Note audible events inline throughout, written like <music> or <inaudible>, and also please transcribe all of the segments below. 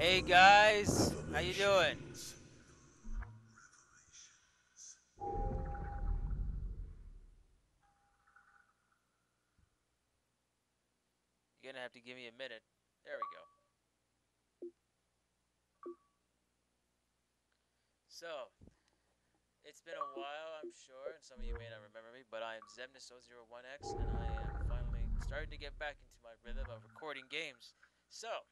Hey guys, how you doing? You're gonna have to give me a minute. There we go. So, it's been a while, I'm sure, and some of you may not remember me, but I am Xemnas001x, and I am finally starting to get back into my rhythm of recording games. So,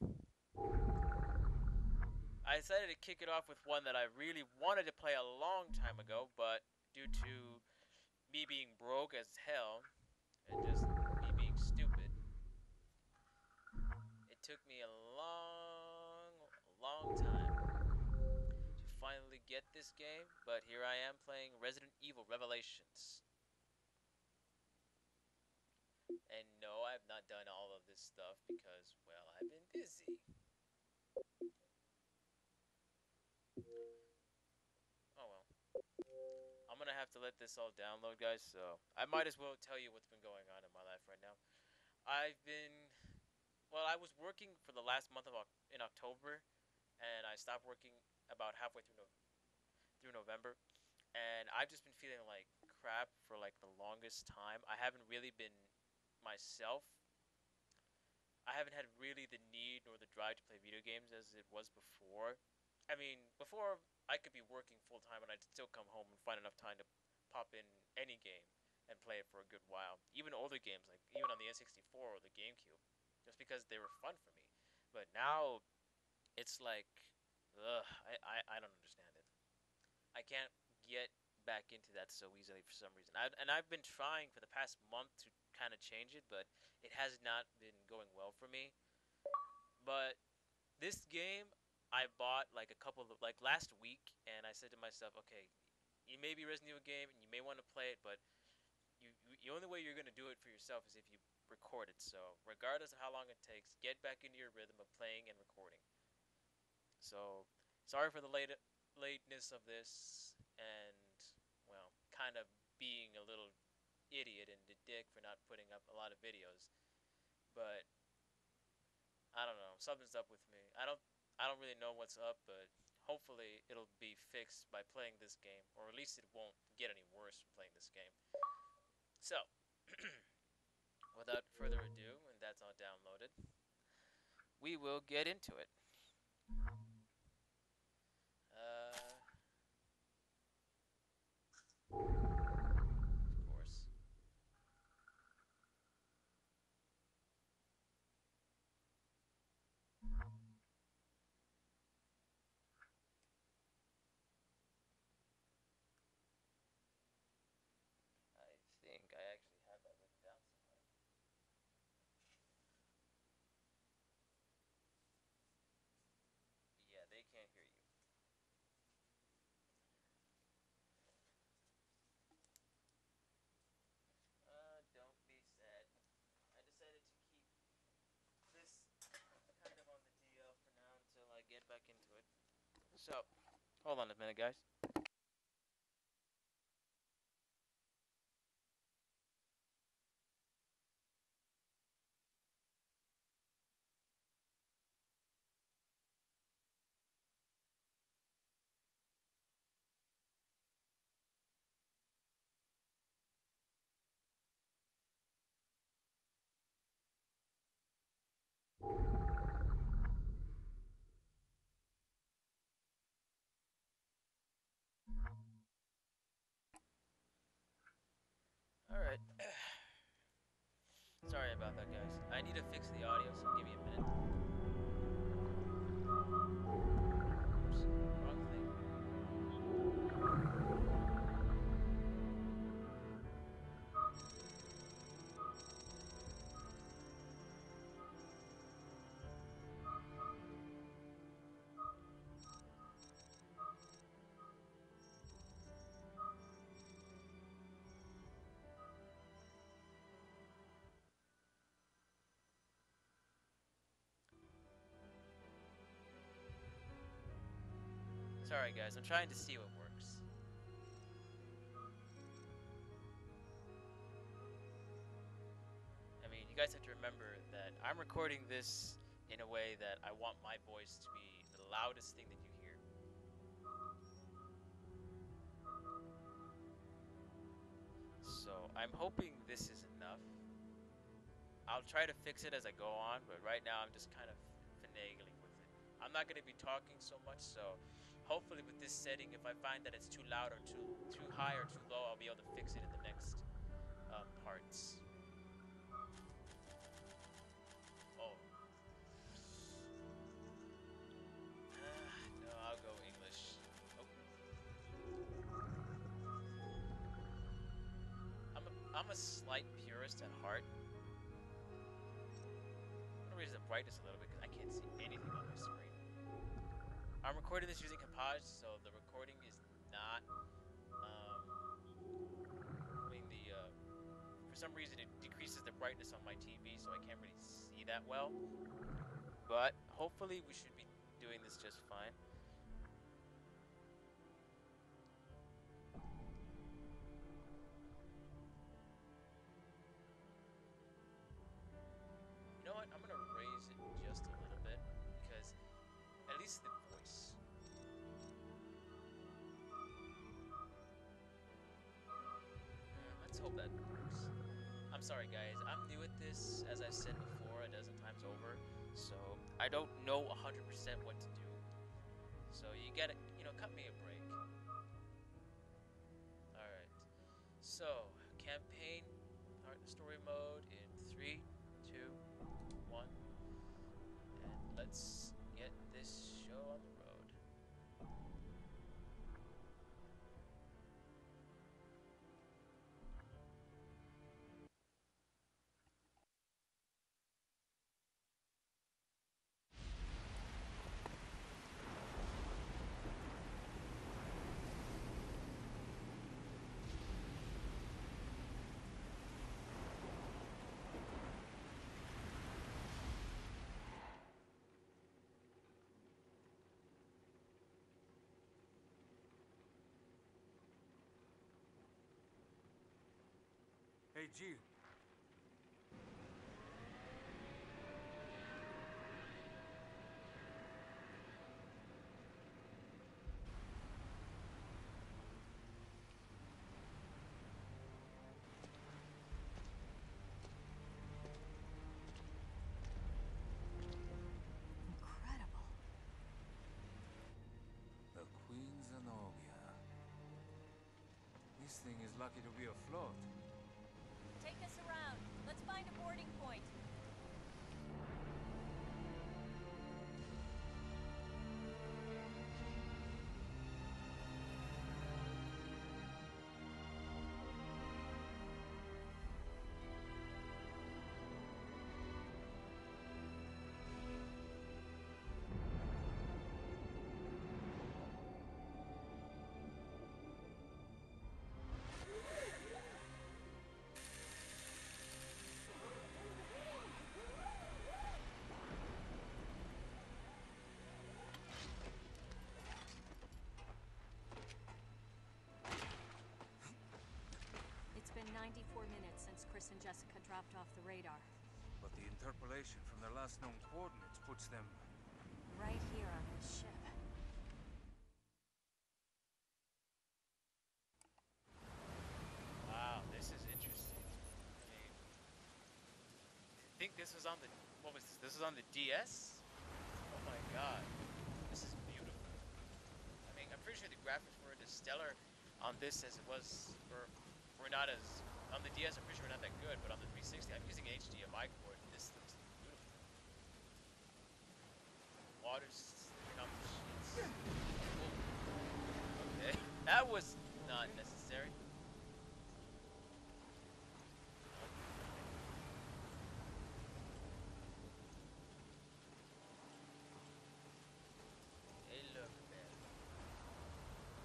I decided to kick it off with one that I really wanted to play a long time ago, but due to me being broke as hell, and just me being stupid, it took me a long, long time to finally get this game, but here I am playing Resident Evil Revelations. And no, I've not done all of this stuff because, let this all download, guys, so I might as well tell you what's been going on in my life right now. I've been, well, I was working for the last month of in October, and I stopped working about halfway through no- through November, and I've just been feeling like crap for like the longest time. I haven't really been myself. I haven't had really the need nor the drive to play video games as it was before. I mean, before I could be working full time and I'd still come home and find enough time to pop in any game and play it for a good while. Even older games, like even on the N64 or the GameCube, just because they were fun for me. But now, it's like, ugh, I, I, I don't understand it. I can't get back into that so easily for some reason. I, and I've been trying for the past month to kind of change it, but it has not been going well for me. But this game, I bought like a couple of like last week, and I said to myself, okay, it may be a Resident Evil game, and you may want to play it, but you, you the only way you're gonna do it for yourself is if you record it. So regardless of how long it takes, get back into your rhythm of playing and recording. So sorry for the late lateness of this, and well, kind of being a little idiot and a dick for not putting up a lot of videos, but. I don't know. Something's up with me. I don't I don't really know what's up, but hopefully it'll be fixed by playing this game, or at least it won't get any worse from playing this game. So, <clears throat> without further ado, and that's all downloaded, we will get into it. Uh, of course. I think I actually have that written down somewhere. Yeah, they can't hear you. Uh, don't be sad. I decided to keep this kind of on the DL for now until I get back into it. So, hold on a minute, guys. Sorry about that, guys. I need to fix the audio, so give me a minute. Oops, Sorry, guys. I'm trying to see what works. I mean, you guys have to remember that I'm recording this in a way that I want my voice to be the loudest thing that you hear. So I'm hoping this is enough. I'll try to fix it as I go on, but right now I'm just kind of finagling with it. I'm not going to be talking so much, so hopefully with this setting, if I find that it's too loud or too too high or too low, I'll be able to fix it in the next um, parts. Oh. no, I'll go English. Oh. I'm a, I'm a slight purist at heart. I'm gonna raise the brightness a little bit because I can't see anything on my screen. I'm recording this using Compage, so the recording is not. Um, I mean, the uh, for some reason it decreases the brightness on my TV, so I can't really see that well. But hopefully, we should be doing this just fine. Sorry, guys. I'm new at this, as I've said before a dozen times over, so I don't know 100% what to do. So you gotta, you know, cut me a break. Alright. So, campaign, story mode in three, two, one, and let's Hey, Jill. Incredible. The Queen Zenobia. This thing is lucky to be afloat. Take us around. Let's find a boarding point. Chris and Jessica dropped off the radar. But the interpolation from their last known coordinates puts them. Right here on this ship. Wow, this is interesting. I mean, I think this was on the what was this? This was on the DS. Oh my god, this is beautiful. I mean, I'm pretty sure the graphics weren't as stellar on this as it was for were not as on the DS. I'm pretty sure we're not that good, but on the 360, I'm using HDMI cord. and This looks beautiful. Water's. Oh, okay, <laughs> that was not necessary.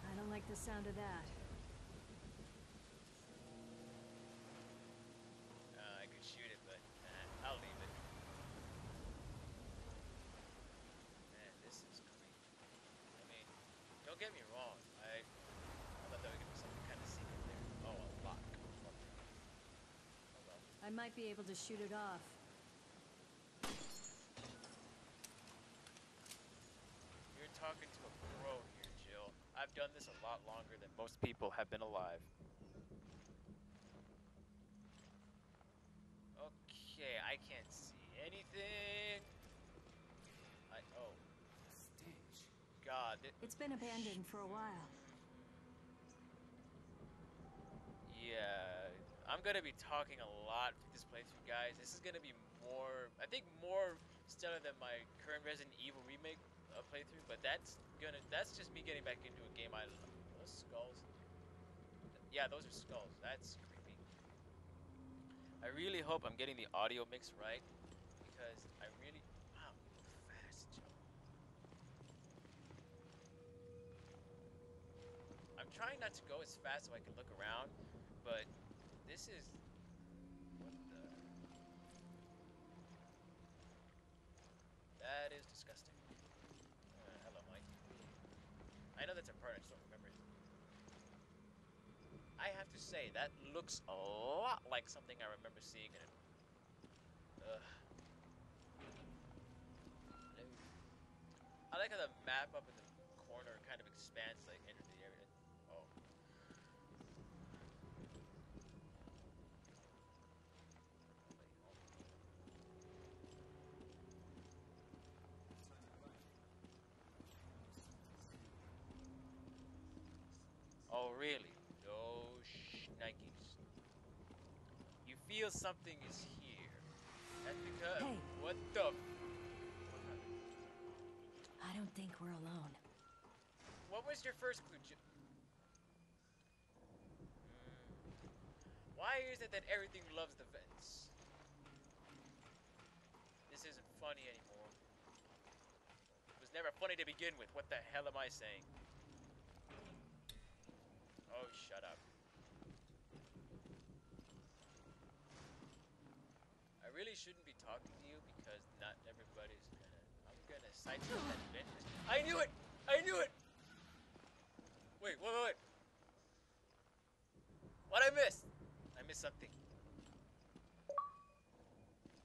I don't like the sound of that. Don't get me wrong. I, I thought kind of secret there. Oh, a lock. Oh, well. I might be able to shoot it off. You're talking to a pro here, Jill. I've done this a lot longer than most people have been alive. Okay, I can't see anything. God. It's been abandoned for a while. Yeah, I'm gonna be talking a lot for this playthrough, guys. This is gonna be more, I think, more stellar than my current Resident Evil remake uh, playthrough. But that's gonna, that's just me getting back into a game I love. Those skulls. Yeah, those are skulls. That's creepy. I really hope I'm getting the audio mix right because I really, wow, fast, Joe. I'm trying not to go as fast so I can look around, but this is what the that is disgusting. Uh, hello, Mike. I know that's a part I just don't remember it. I have to say that looks a lot like something I remember seeing in it. Ugh. I like how the map up in the corner kind of expands like into the area. Oh. Nobody home. Oh, really? No shnikes. You feel something is here. That's because. Hey. What the? I don't think we're alone. What was your first clue? Hmm. Why is it that everything loves the vents? This isn't funny anymore. It was never funny to begin with. What the hell am I saying? Oh, shut up. I really shouldn't be talking to you because not everybody's gonna. I'm gonna sidestep that vent. I knew it! I knew it! Wait, wait, wait, wait. What I missed? I missed something.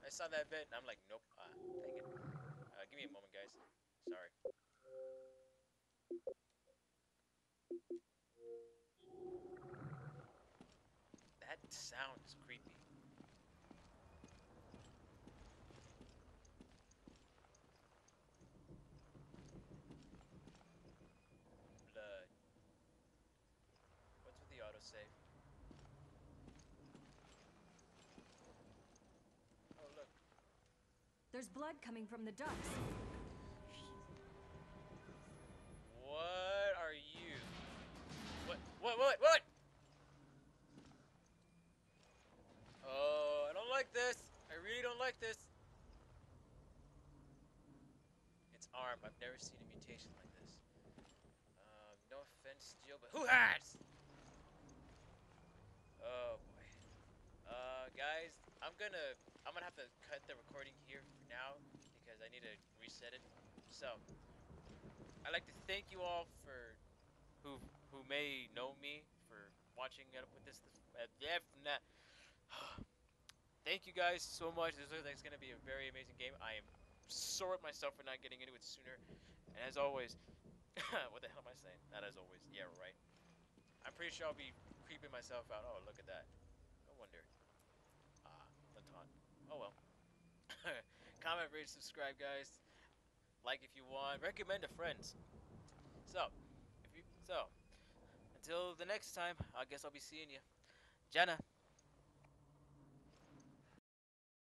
I saw that vent and I'm like, nope. Ah, dang it. Uh, give me a moment, guys. Sorry. That sound is creepy. Blood. What's with the autosave? Oh, look. There's blood coming from the ducts. What are you? What? What? What? What? Oh, I don't like this. I really don't like this. It's arm. I've never seen a mutation like this. Um, no offense, Jill, but who has? Oh boy. Uh, guys, I'm gonna I'm gonna have to cut the recording here for now because I need to reset it. So, I'd like to thank you all for who who may know me for watching up with this. uh, <sighs> thank you guys so much. This looks like it's gonna be a very amazing game. I am sore at myself for not getting into it sooner. And as always, <laughs> what the hell am I saying? Not as always. Yeah, right. I'm pretty sure I'll be creeping myself out. Oh, look at that. No wonder. Ah, taunt. Oh well. <laughs> Comment, rate, subscribe, guys. Like if you want. Recommend to friends. So, if you so, until the next time, I guess I'll be seeing you. Jenna.